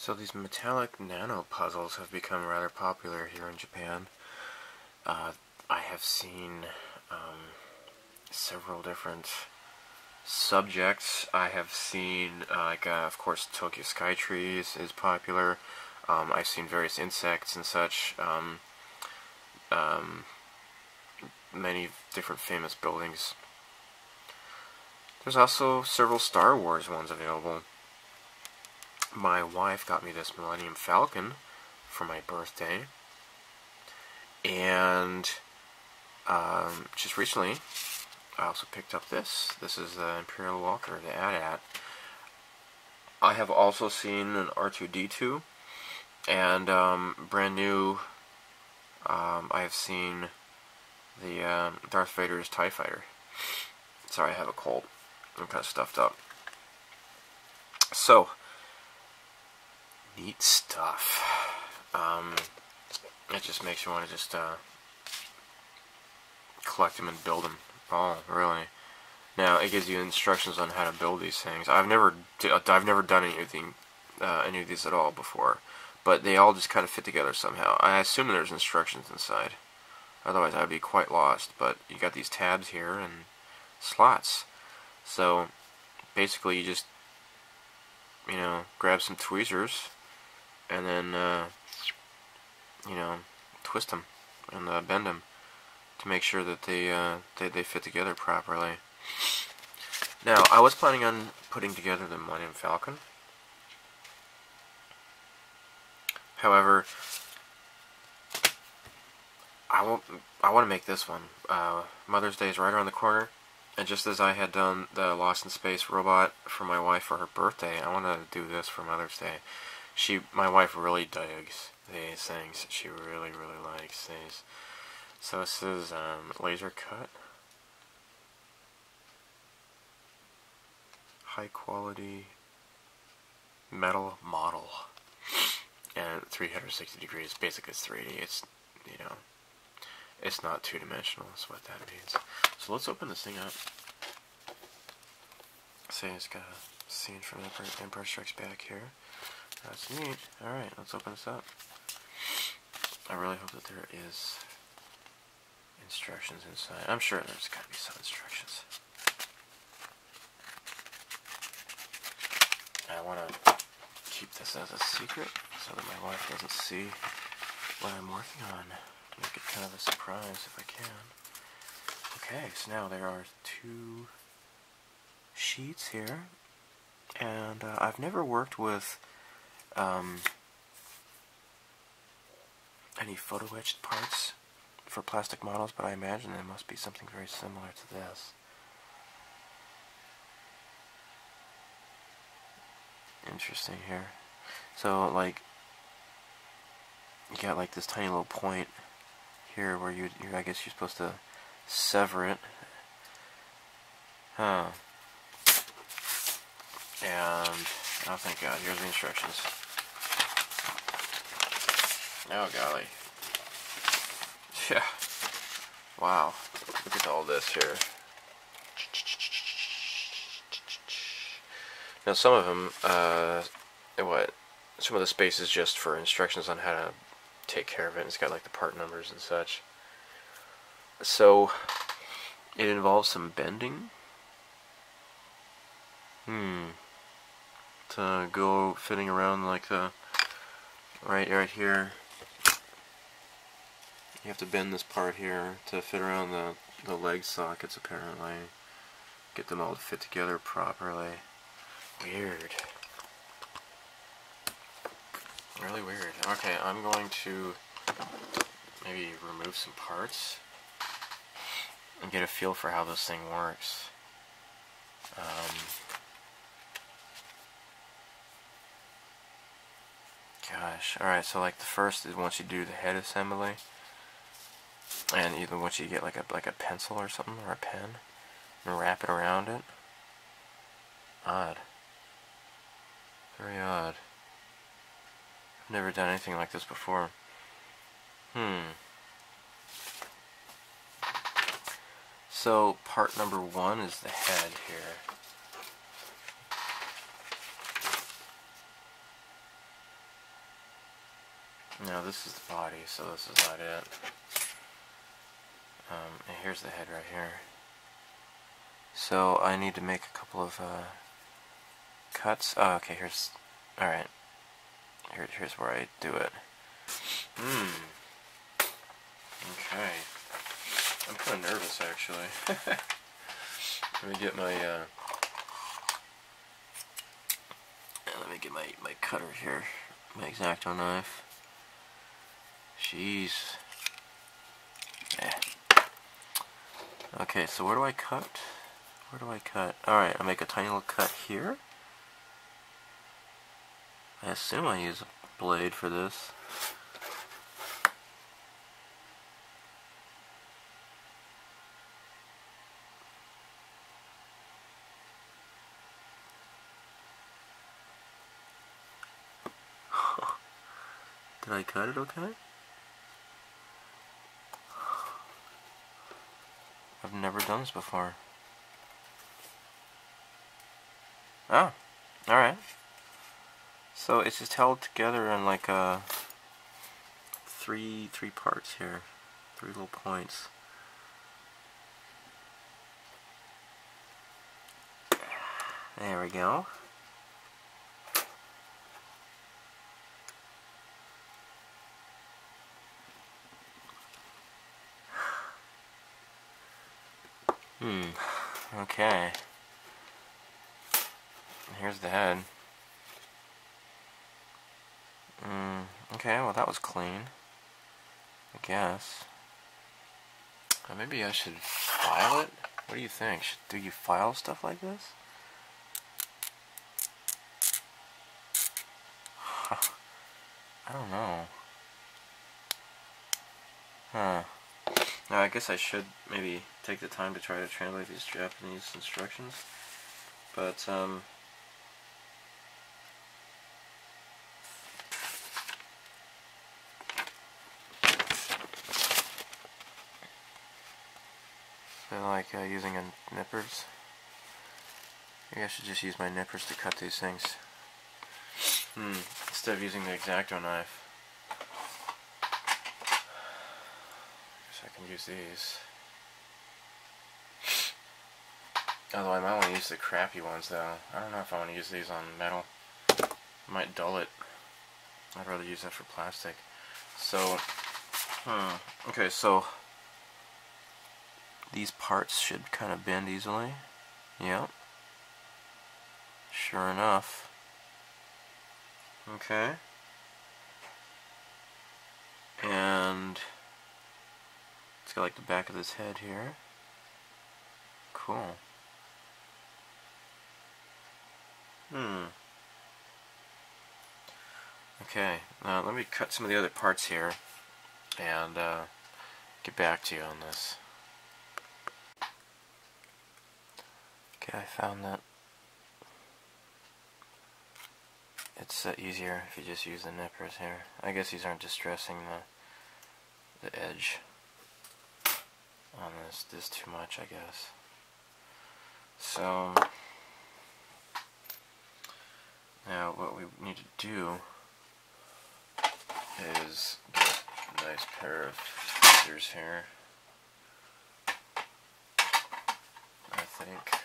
So these metallic nano puzzles have become rather popular here in Japan. Uh, I have seen um, several different subjects. I have seen, uh, like, uh, of course, Tokyo Sky Trees is popular. Um, I've seen various insects and such. Um, um, many different famous buildings. There's also several Star Wars ones available. My wife got me this Millennium Falcon for my birthday. And um, just recently, I also picked up this. This is the Imperial Walker, the AT-AT. I have also seen an R2-D2 and um, brand new um, I have seen the um, Darth Vader's TIE Fighter. Sorry, I have a cold. I'm kind of stuffed up. So, neat stuff. Um, it just makes you want to just uh, collect them and build them. Oh, really? Now it gives you instructions on how to build these things. I've never, I've never done anything, uh, any of these at all before, but they all just kind of fit together somehow. I assume there's instructions inside. Otherwise, I'd be quite lost. But you got these tabs here and slots. So basically, you just you know grab some tweezers and then uh, you know twist them and uh, bend them to make sure that they, uh, they they fit together properly. Now, I was planning on putting together the Millennium Falcon. However, I want I want to make this one. Uh, Mother's Day is right around the corner, and just as I had done the Lost in Space robot for my wife for her birthday, I want to do this for Mother's Day. She, my wife, really digs these things. She really, really likes these. So this is um, laser cut, high quality metal model, and 360 degrees. Basically, it's 3D. It's you know it's not two-dimensional, that's what that means. So let's open this thing up. See, it's got a scene from Empire, Empire Strikes Back here. That's neat. Alright, let's open this up. I really hope that there is instructions inside. I'm sure there's got to be some instructions. I want to keep this as a secret so that my wife doesn't see what I'm working on make it kind of a surprise if I can. Okay, so now there are two sheets here, and uh, I've never worked with um, any photo etched parts for plastic models, but I imagine there must be something very similar to this. Interesting here. So, like, you got like this tiny little point here where you, you I guess you're supposed to sever it. Huh. And, oh thank god, here's the instructions. Oh golly. Yeah. Wow. Look at all this here. Now some of them, uh, what? Some of the space is just for instructions on how to take care of it. It's got like the part numbers and such. So it involves some bending. Hmm. To go fitting around like the right right here. You have to bend this part here to fit around the the leg sockets apparently. Get them all to fit together properly. Weird. Really weird. Okay, I'm going to maybe remove some parts and get a feel for how this thing works. Um, gosh, alright, so like the first is once you do the head assembly, and even once you get like a like a pencil or something, or a pen, and wrap it around it. Odd. Very odd. I've never done anything like this before. Hmm. So, part number one is the head here. Now this is the body, so this is not it. Here's the head right here. So I need to make a couple of uh, cuts. Oh, okay, here's... Alright. Here, here's where I do it. Hmm. Okay. I'm kind of nervous, actually. let me get my, uh... Let me get my, my cutter here. My X-Acto knife. Jeez. Okay, so where do I cut? Where do I cut? Alright, I make a tiny little cut here. I assume I use a blade for this. Did I cut it okay? I've never done this before. Oh, alright. So it's just held together in like uh, three three parts here. Three little points. There we go. Hmm. Okay. Here's the head. Mm, okay, well that was clean. I guess. Uh, maybe I should file it? What do you think? Should, do you file stuff like this? I don't know. Huh. Now I guess I should maybe take the time to try to translate these Japanese instructions. But, um... I like uh, using a nippers. Maybe I should just use my nippers to cut these things. Hmm, instead of using the X-Acto knife. Guess I can use these. Although I might want to use the crappy ones though. I don't know if I want to use these on metal. I might dull it. I'd rather use that for plastic. So, hmm. Okay, so these parts should kind of bend easily. Yep. Sure enough. Okay. And got like the back of his head here. Cool. Hmm. Okay, now let me cut some of the other parts here and uh, get back to you on this. Okay, I found that it's uh, easier if you just use the nippers here. I guess these aren't distressing the the edge on this this too much, I guess. So now what we need to do is get a nice pair of scissors here. I think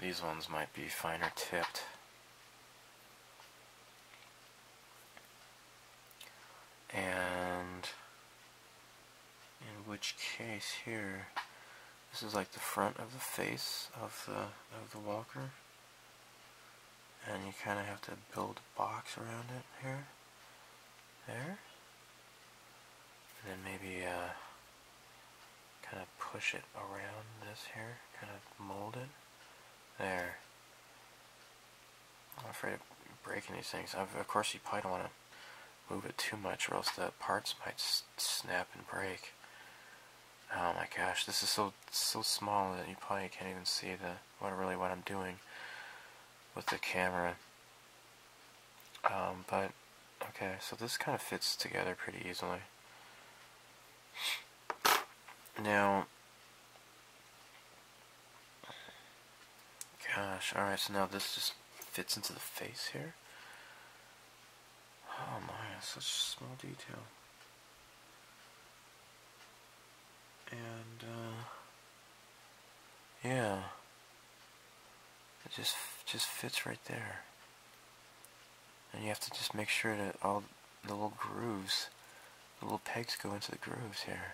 these ones might be finer tipped. And in here, this is like the front of the face of the of the walker. And you kind of have to build a box around it here. There. And then maybe uh, kind of push it around this here kind of mold it. There. I'm afraid of breaking these things. I've, of course you probably don't want to move it too much or else the parts might snap and break oh my gosh this is so so small that you probably can't even see the what really what I'm doing with the camera. Um, but, okay, so this kind of fits together pretty easily. Now, gosh, alright, so now this just fits into the face here. Oh my, such small detail. And, uh, yeah. It just, just fits right there. And you have to just make sure that all the little grooves, the little pegs go into the grooves here.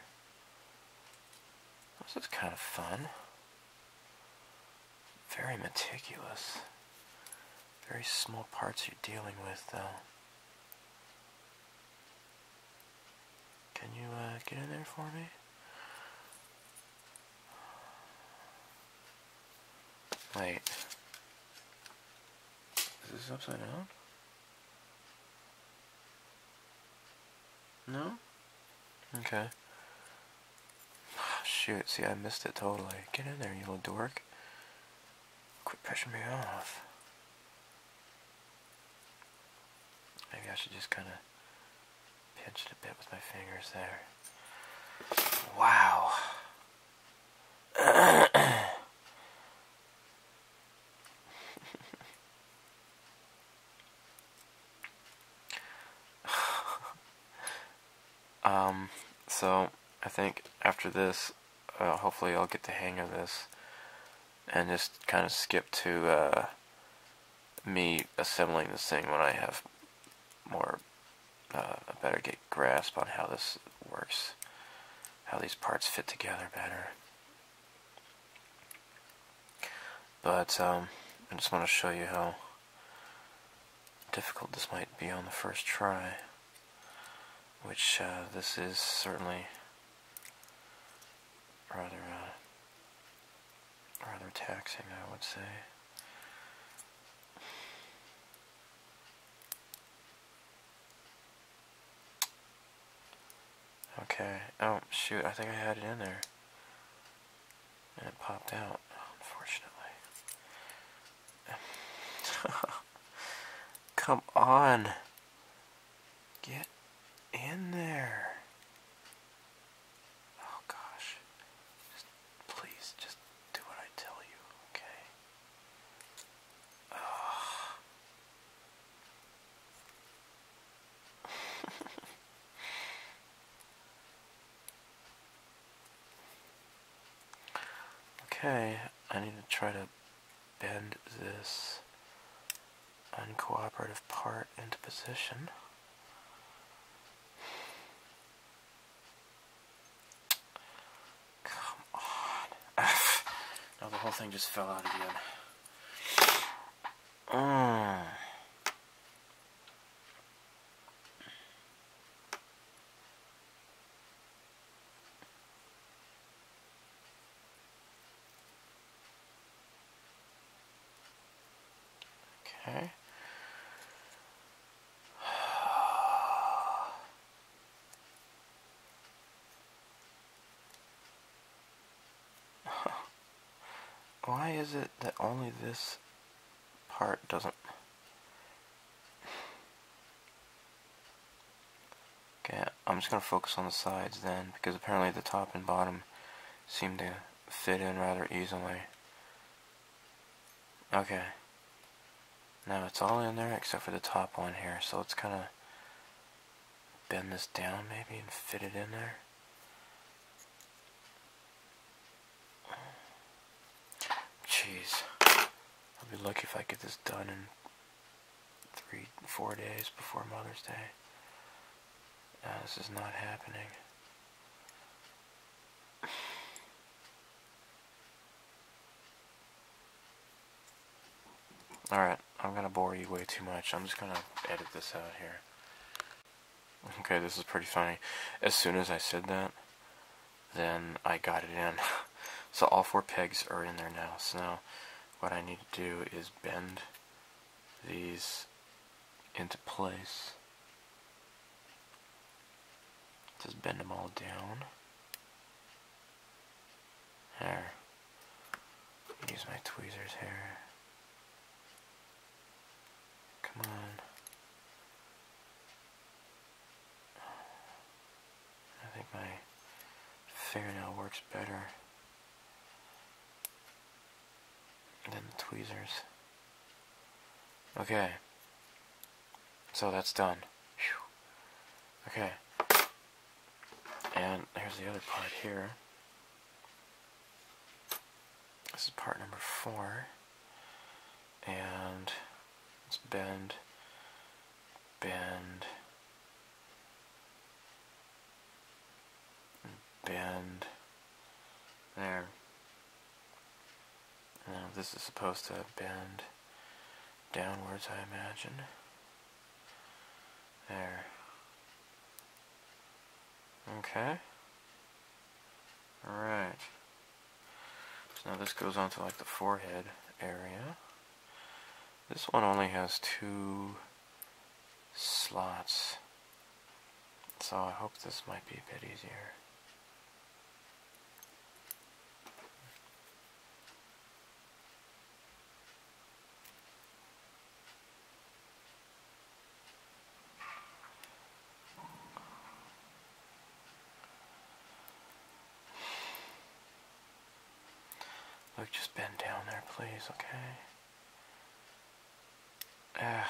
This is kind of fun. Very meticulous. Very small parts you're dealing with, though. Can you uh, get in there for me? Wait. Is this upside down? No? Okay. Ah, shoot, see, I missed it totally. Get in there, you little dork. Quit pushing me off. Maybe I should just kind of pinch it a bit with my fingers there. Wow. um, so I think after this, uh, hopefully I'll get the hang of this and just kind of skip to uh, me assembling this thing when I have more uh, a better get grasp on how this works, how these parts fit together better. But um, I just want to show you how difficult this might be on the first try, which uh, this is certainly rather uh, rather taxing, I would say. Okay. Oh, shoot. I think I had it in there. And it popped out, unfortunately. Come on. Get in there. Okay, I need to try to bend this uncooperative part into position. Come on. now the whole thing just fell out again. Mm. Okay. Why is it that only this part doesn't... Okay, I'm just going to focus on the sides then, because apparently the top and bottom seem to fit in rather easily. Okay. Now it's all in there except for the top one here, so let's kind of bend this down maybe and fit it in there. Jeez, I'll be lucky if I get this done in three, four days before Mother's Day. Now this is not happening. Alright, I'm gonna bore you way too much. I'm just gonna edit this out here. Okay, this is pretty funny. As soon as I said that, then I got it in. so all four pegs are in there now. So now what I need to do is bend these into place. Just bend them all down. There. Use my tweezers here. Come on. I think my fingernail works better than the tweezers. Okay. So that's done. Whew. Okay. And here's the other part here. This is part number four. And let's bend, bend, bend. There. Now this is supposed to bend downwards, I imagine. There. Okay. Alright. So now this goes on to like the forehead area. This one only has two slots. So I hope this might be a bit easier. Look, just bend down there, please, okay? Ah.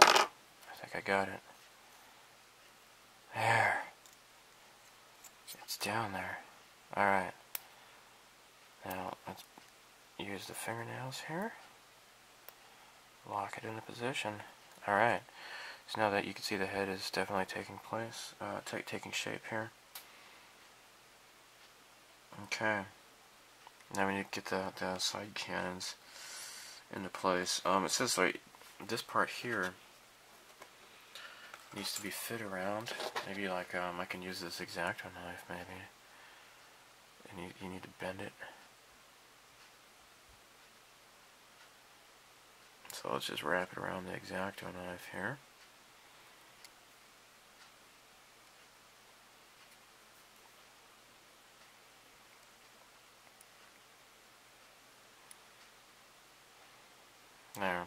I think I got it. There. It's down there. Alright. Now, let's use the fingernails here. Lock it into position. Alright. So now that you can see the head is definitely taking place, uh, taking shape here. Okay. Now we need to get the, the side cannons into place. Um, it says like this part here needs to be fit around. Maybe like um, I can use this X-Acto knife maybe. And you, you need to bend it. So let's just wrap it around the X-Acto knife here. There.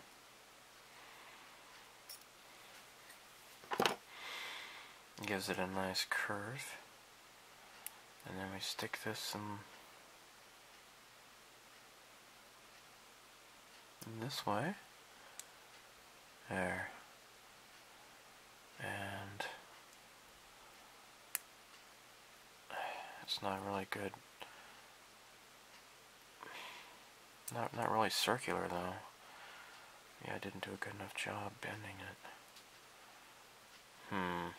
Gives it a nice curve. And then we stick this in, in this way. There. And it's not really good. Not not really circular though. Yeah, I didn't do a good enough job bending it. Hmm.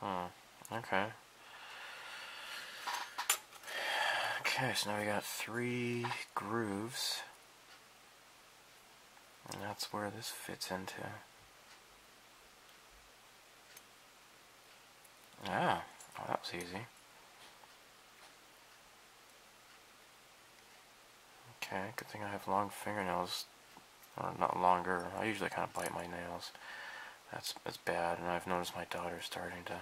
Hmm. Okay. Okay, so now we got three grooves. And that's where this fits into. Ah, oh, that was easy. Okay, good thing I have long fingernails. Or not longer. I usually kind of bite my nails. That's that's bad, and I've noticed my daughter starting to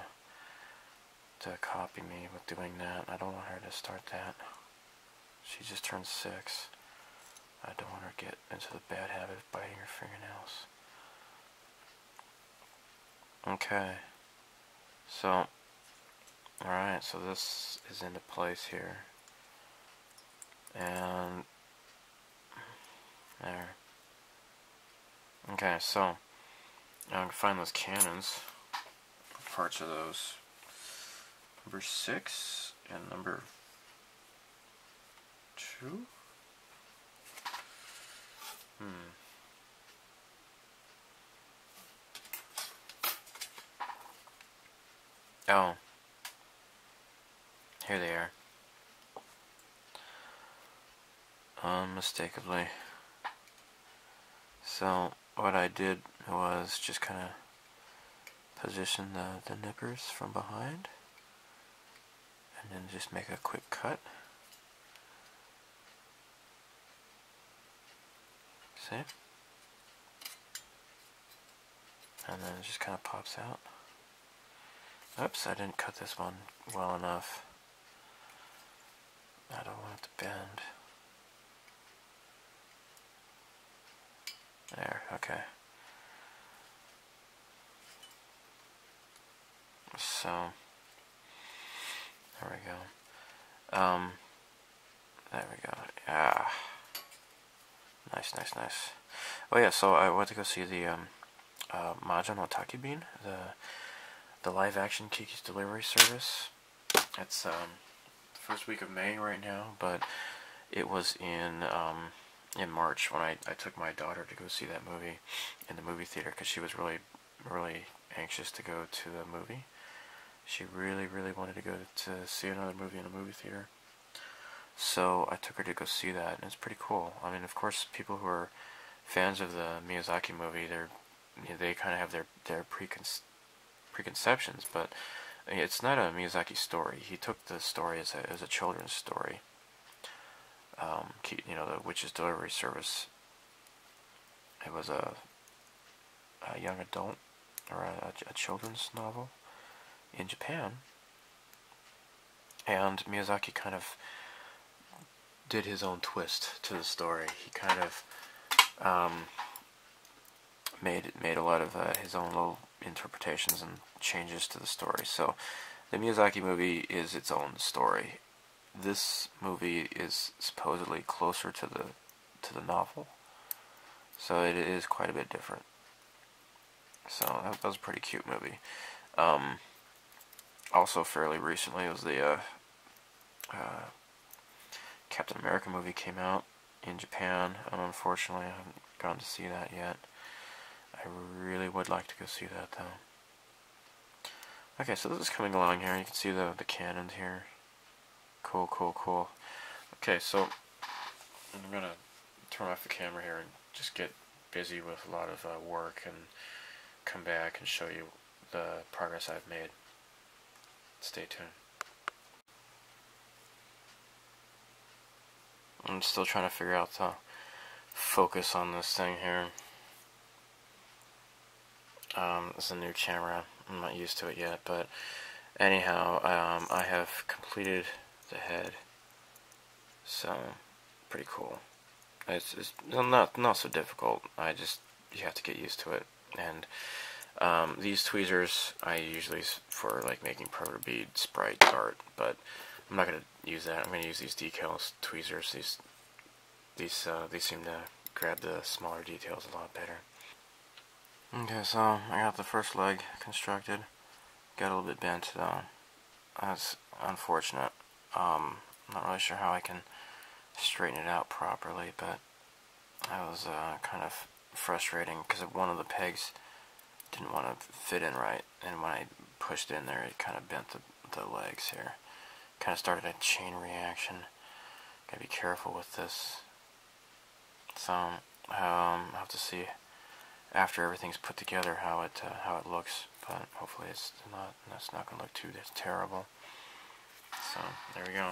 to copy me with doing that. I don't want her to start that. She just turned six. I don't want her to get into the bad habit of biting her fingernails. Okay. So, alright, so this is into place here. And there. Okay, so now I'm gonna find those cannons. Parts of those. Number six and number two. Hmm. Oh. Here they are. Unmistakably. So what I did was just kind of position the, the nippers from behind and then just make a quick cut. See? And then it just kind of pops out. Oops, I didn't cut this one well enough. I don't want it to bend. There, okay. So, there we go. Um, There we go. Ah. Nice, nice, nice. Oh yeah, so I went to go see the um, uh, no Takkyubin, the the live action Kiki's Delivery Service. It's um, the first week of May right now, but it was in um, in March when I, I took my daughter to go see that movie in the movie theater because she was really really anxious to go to the movie. She really really wanted to go to see another movie in a movie theater. So I took her to go see that, and it's pretty cool. I mean, of course, people who are fans of the Miyazaki movie, they're you know, they kind of have their their preconce preconceptions, but it's not a Miyazaki story. He took the story as a as a children's story. Um, you know, the Witch's Delivery Service. It was a a young adult or a, a children's novel in Japan, and Miyazaki kind of did his own twist to the story. He kind of um, made made a lot of uh, his own little interpretations and changes to the story. So the Miyazaki movie is its own story. This movie is supposedly closer to the to the novel, so it is quite a bit different. So that, was a pretty cute movie. Um, also, fairly recently was the uh, uh, Captain America movie came out in Japan, and unfortunately I haven't gone to see that yet. I really would like to go see that though. Okay, so this is coming along here. You can see the the cannons here. Cool, cool, cool. Okay, so I'm gonna turn off the camera here and just get busy with a lot of uh, work and come back and show you the progress I've made. Stay tuned. I'm still trying to figure out the focus on this thing here. Um, it's a new camera. I'm not used to it yet, but anyhow, um, I have completed the head. So, pretty cool. It's, it's not not so difficult. I just you have to get used to it. And um, these tweezers I usually for like making proto bead sprite art, but I'm not gonna use that. I'm gonna use these decals tweezers. These these uh, these seem to grab the smaller details a lot better. Okay, so I got the first leg constructed. Got a little bit bent though. That's unfortunate. Um, I'm not really sure how I can straighten it out properly, but that was uh, kind of frustrating because of one of the pegs didn't want to fit in right, and when I pushed in there, it kind of bent the, the legs here. Kind of started a chain reaction. Gotta be careful with this. So, um, I'll have to see after everything's put together how it uh, how it looks but hopefully it's not it's not gonna look too terrible so there we go